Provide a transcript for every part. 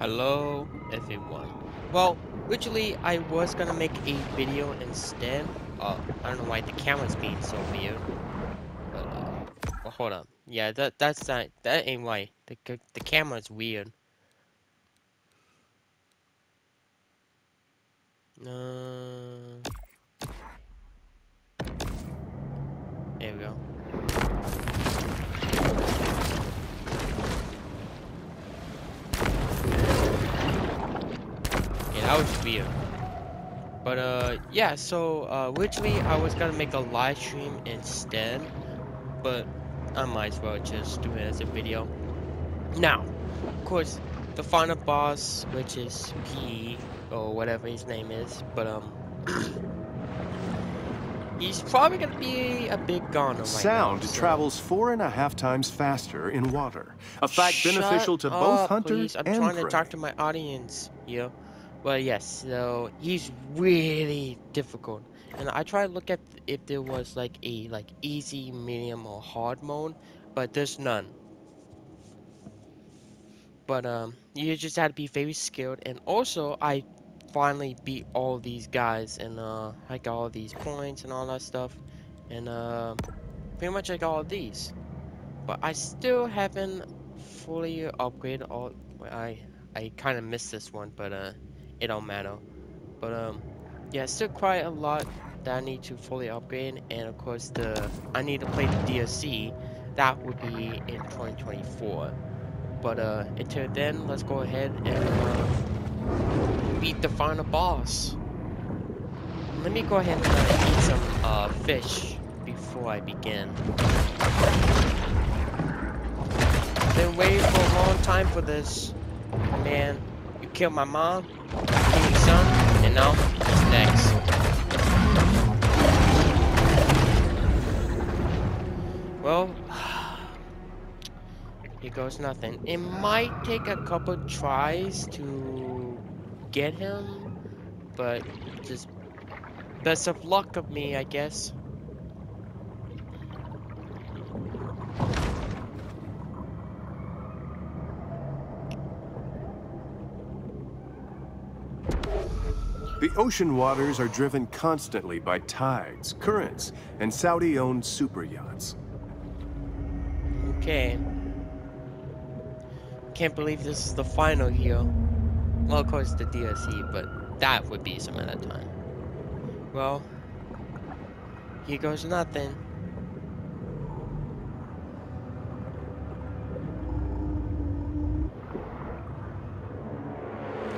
Hello, everyone. Well, originally I was gonna make a video instead. Uh, I don't know why the camera's being so weird. But, uh, well, hold on. Yeah, that that's not that ain't right. The the camera's weird. Uh, there we go. That was weird. But uh, yeah. So uh, originally I was gonna make a live stream instead, but I might as well just do it as a video. Now, of course, the final boss, which is P or whatever his name is, but um, he's probably gonna be a big goner right Sound now, so- travels four and a half times faster in water. A fact Shut beneficial to up, both hunters please. I'm and trying prey. to talk to my audience, know. Well, yes, so he's really difficult, and I try to look at if there was like a like easy, medium, or hard mode, but there's none. But um, you just had to be very skilled, and also I finally beat all these guys, and uh, I got all these points and all that stuff, and uh, pretty much I got all these. But I still haven't fully upgraded all. I I kind of missed this one, but uh, it don't matter. But um, yeah, still quite a lot that I need to fully upgrade, and of course the I need to play the DLC. That would be in 2024. But uh, until then, let's go ahead and uh, beat the final boss. Let me go ahead and uh, eat some uh, fish before I begin. Been waiting for a long time for this. Man, killed my mom, killed your son, and now it's next. Well, here goes nothing. It might take a couple tries to get him, but just best of luck of me, I guess. Ocean waters are driven constantly by tides, currents, and Saudi-owned super yachts. Okay. Can't believe this is the final here. Well, of course, the DLC, but that would be some other time. Well, here goes nothing.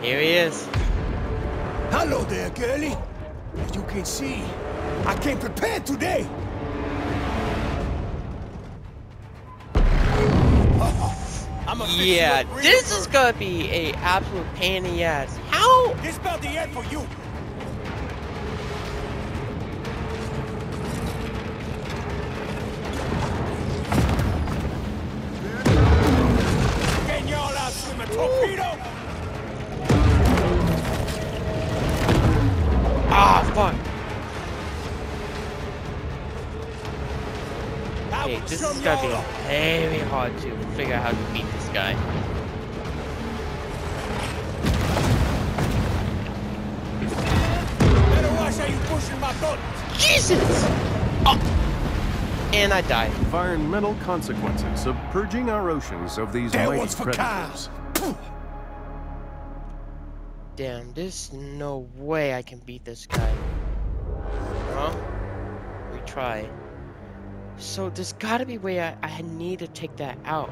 Here he is. Hello there, girlie. As you can see, I came prepared today. I'm Yeah, this is gonna be a absolute pain in the ass. How? This about the end for you. Okay, will this chum is gonna be very hard to figure out how to beat this guy. Better watch how you pushing my buttons. Jesus! Oh. And I died. Environmental consequences of purging our oceans of these That mighty one's predators. Damn, there's no way I can beat this guy. Well, we try. So there's gotta be a way I, I need to take that out.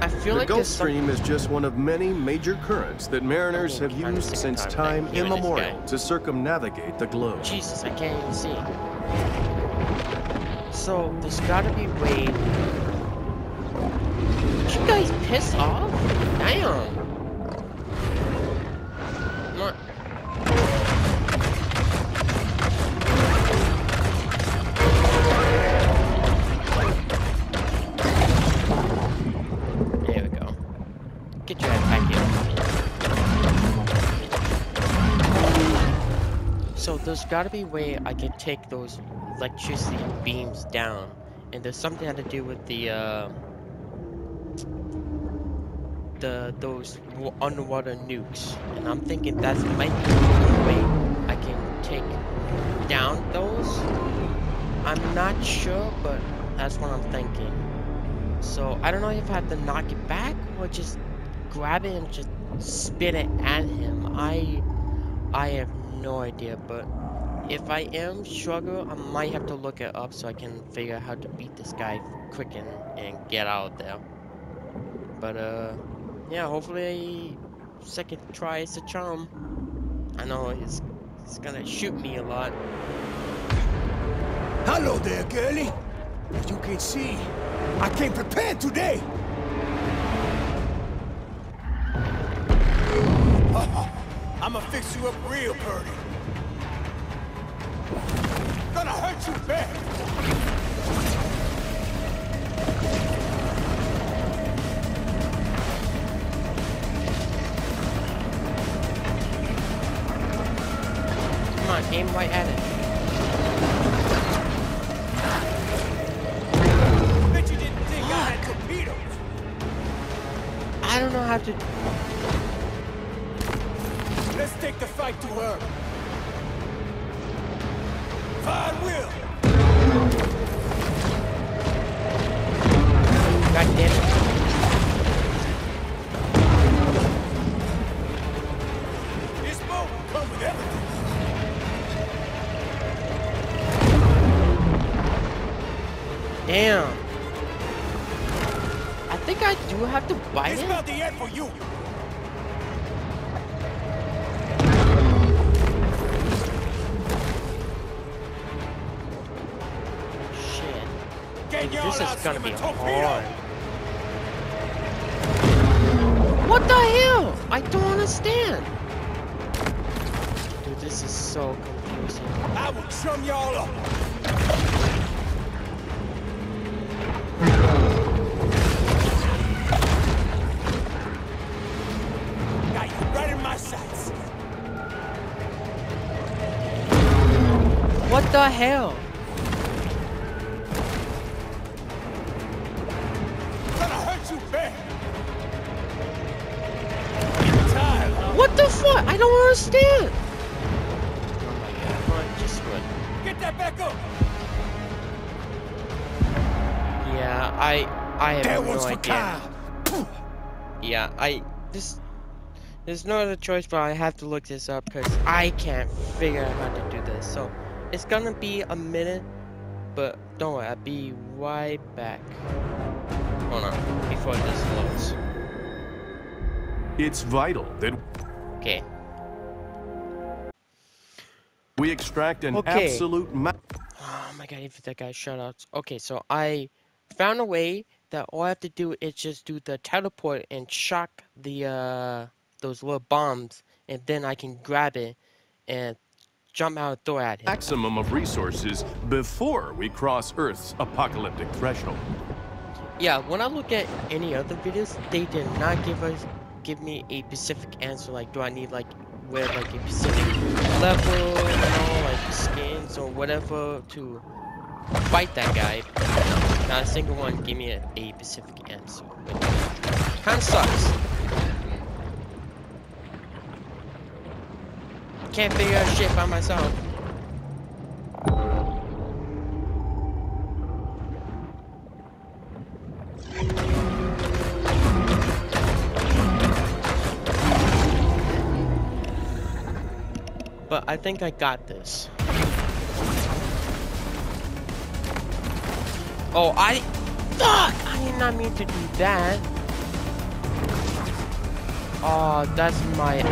I feel The like Gulf Stream is just one of many major currents that mariners have used since time tired of hearing this immemorial to circumnavigate the globe. Jesus, I can't even see. So there's gotta be a way. Did you guys piss off? Damn. Get your head back here. So there's gotta be a way I can take those electricity beams down. And there's something had to do with the uh the those underwater nukes, and I'm thinking that's might be the way I can take down those. I'm not sure, but that's what I'm thinking. So I don't know if I have to knock it back or just grab it and just spit it at him. I I have no idea, but if I am struggle, I might have to look it up so I can figure out how to beat this guy quick and, and get out there. But uh, yeah, hopefully second try is a charm. I know he's he's gonna shoot me a lot. Hello there, girlie. As you can see, I came prepared today. I'ma fix you up real pretty. Gonna hurt you bad. Come on, aim right at it. Bet you didn't think I had torpedoes. I don't know how to. Let's take the fight to her. Fine will. God damn it. This boat will come with everything. Damn. I think I do have to It's it. about the end for you. This is gonna be hard. What the hell? I don't understand. Dude, this is so confusing. I will chum y'all up. Got you right in my sights. What the hell? I don't understand. Oh my god. Come on, just run. Get that back up. Yeah, I I have That no one's for idea. Kyle. Yeah, I this there's no other choice but I have to look this up because I can't figure out how to do this. So it's gonna be a minute, but don't worry, I'll be right back. Hold on, before this loads. It's vital that Okay. We extract an Okay. absolute ma- Oh my god, if that guy shoutouts. Okay, so I found a way that all I have to do is just do the teleport and shock the uh those little bombs and then I can grab it and jump out and throw at him. maximum of resources before we cross Earth's apocalyptic threshold. Yeah, when I look at any other videos, they did not give us give me a specific answer like do I need like wear like a specific level, you know, like skins or whatever to fight that guy. Not a single one gave me a, a specific answer. Kinda sucks. Can't figure out shit by myself. Think I got this. Oh, I... Fuck! I did not mean to do that. Oh, that's my... Oh.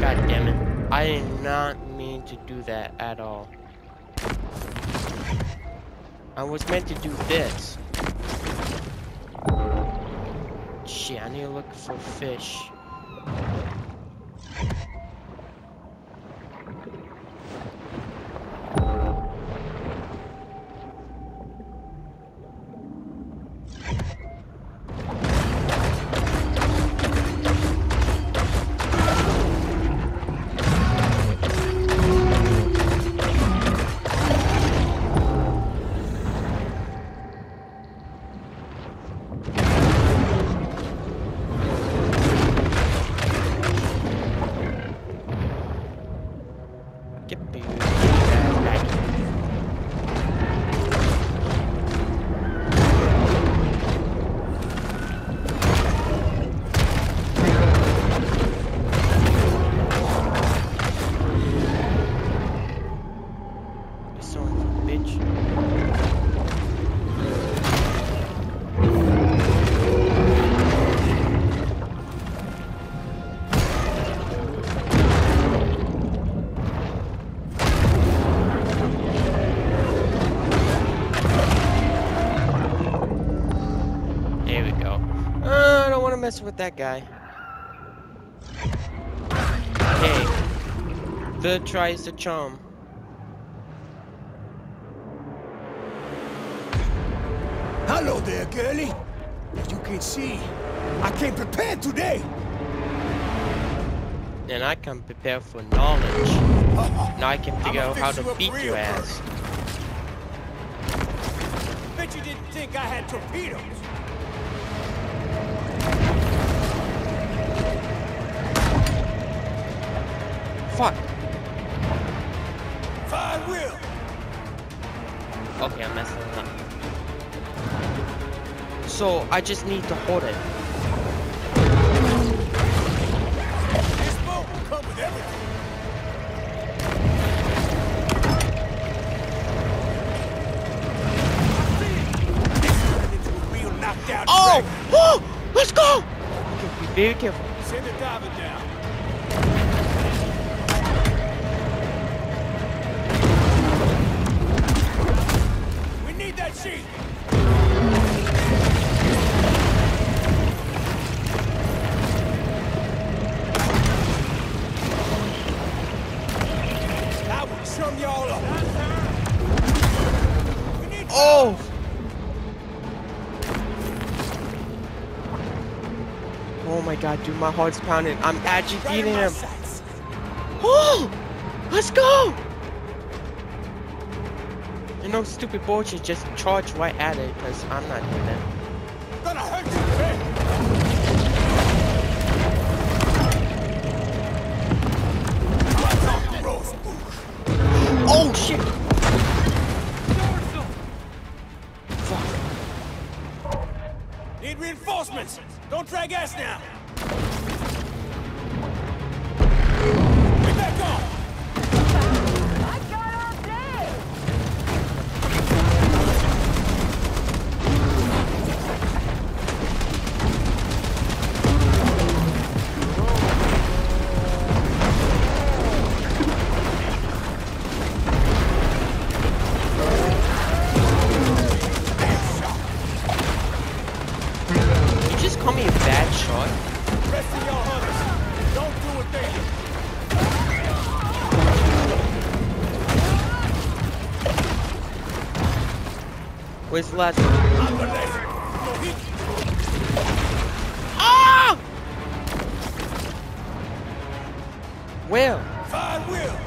God damn it. I did not mean to do that at all. I was meant to do this. I need to look for fish. Mess with that guy. Hey, third try is the charm. Hello there, girlie. As you can see, I came prepared today. And I come prepared for knowledge. Now I can figure out how to you beat your ass. Bet you didn't think I had torpedoes. Fuck. Fine will. Okay, I'm messing up. So I just need to hold it. This boat will come with everything. Into a real knockdown Oh! wreck. Oh! Let's go! Okay, be very careful. Send the diver down. We need that. I will chum y'all up. Oh! Oh my god, dude, my heart's pounding. I'm actually right in beating my him. Oh! Let's go! And know, stupid bullshit, just charge right at it, because I'm not doing that. Gonna hurt you. Oh shit! Fuck. Need reinforcements. Don't drag ass now. Ah! Fine will.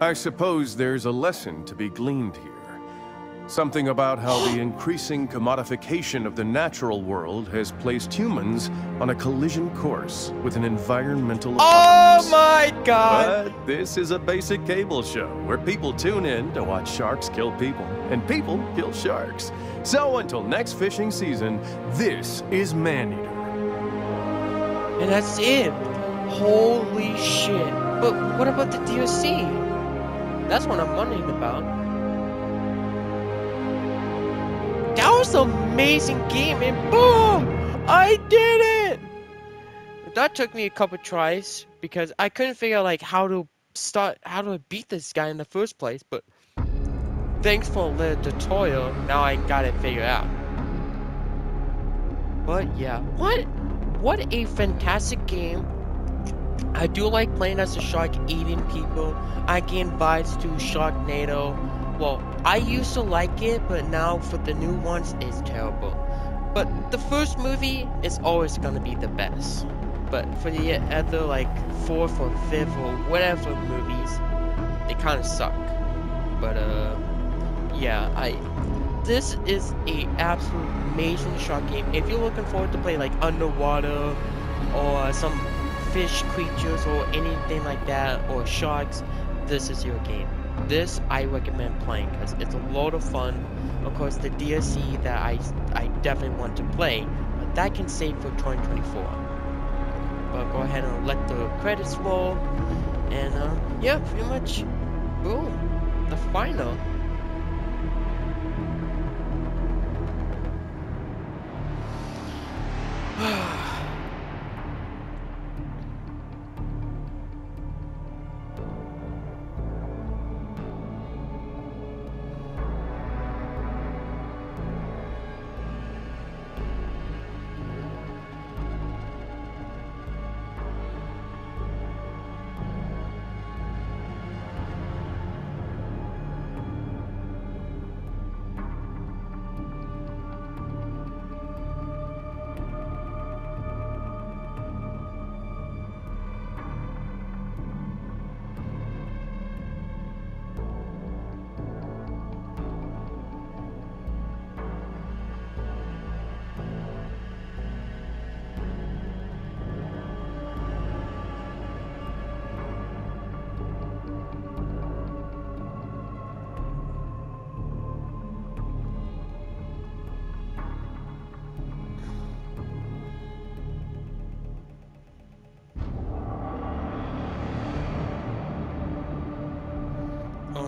I suppose there's a lesson to be gleaned here. Something about how the increasing commodification of the natural world has placed humans on a collision course with an environmental Oh apocalypse. my god! But this is a basic cable show where people tune in to watch sharks kill people and people kill sharks. So until next fishing season, this is Maneater. And that's it. Holy shit. But what about the DLC? That's what I'm wondering about. That was an amazing game and boom! I did it! That took me a couple tries because I couldn't figure out like how to start how to beat this guy in the first place, but thanks for the tutorial, now I got it figured out. But yeah, what what a fantastic game. I do like playing as a shark eating people. I gain vibes to Sharknado. Well, I used to like it, but now for the new ones, it's terrible. But the first movie is always gonna be the best. But for the other like fourth or fifth or whatever movies, they kind of suck. But uh, yeah, I this is a absolute amazing shark game. If you're looking forward to play like underwater or some fish creatures or anything like that or sharks, this is your game. This I recommend playing because it's a lot of fun. Of course, the DLC that I I definitely want to play, but that can save for 2024. But go ahead and let the credits roll, and uh, yeah, pretty much, boom, the final.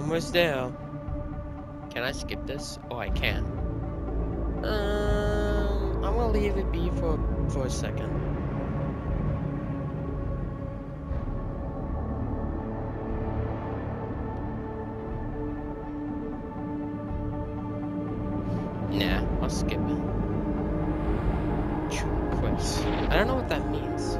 Almost there. Can I skip this? Oh, I can. Um, I'm gonna leave it be for for a second. Nah, I'll skip it. Truth Quest. I don't know what that means.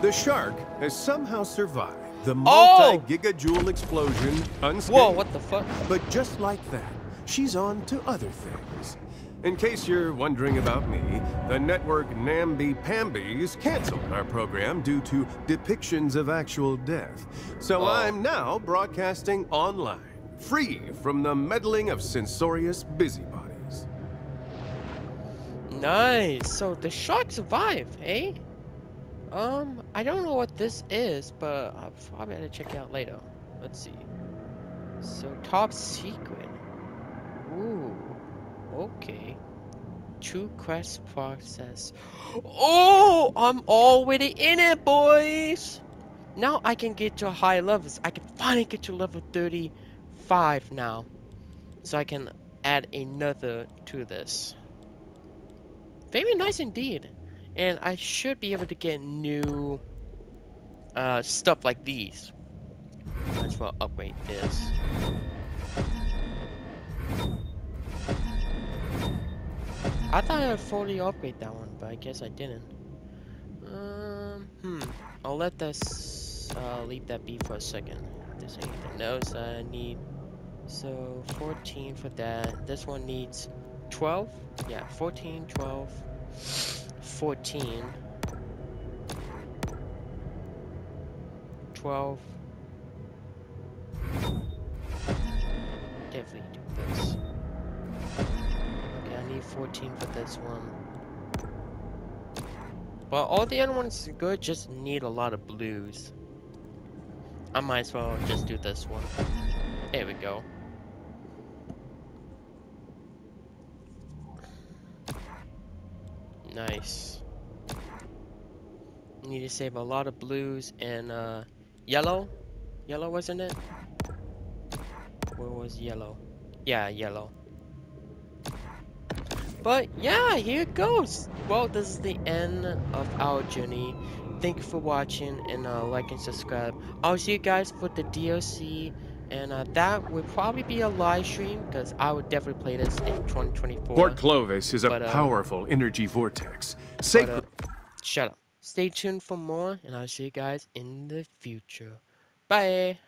The shark has somehow survived the Oh! multi-gigajoule explosion unscathed. Whoa, what the fuck? But just like that, she's on to other things. In case you're wondering about me, the network Namby-Pambies canceled our program due to depictions of actual death. So Oh. I'm now broadcasting online, free from the meddling of censorious busybodies. Nice. So the shark survived, eh? Um, I don't know what this is, but I'll probably to check it out later. Let's see. So top secret. Ooh. Okay. Truth Quest process. Oh, I'm already in it, boys. Now I can get to high levels. I can finally get to level 35 now. So I can add another to this. Very nice indeed. And I should be able to get new uh, stuff like these. As well upgrade this. I thought I'd fully upgrade that one, but I guess I didn't. Um, hmm. I'll let this, uh, leave that be for a second. There's anything else I need. So, 14 for that. This one needs 12? Yeah, 14, 12. 14. 12. Definitely do this. Okay, I need 14 for this one. But all the other ones are good, just need a lot of blues. I might as well just do this one. There we go. Nice. Need to save a lot of blues and uh, yellow. Yellow wasn't it? Where was yellow? Yeah, yellow. But yeah, here it goes. Well, this is the end of our journey. Thank you for watching and uh, like and subscribe. I'll see you guys for the DLC and uh, that would probably be a live stream because I would definitely play this in 2024. Port Clovis is a But, uh, powerful energy vortex. But, uh, shut up. Stay tuned for more and I'll see you guys in the future. Bye.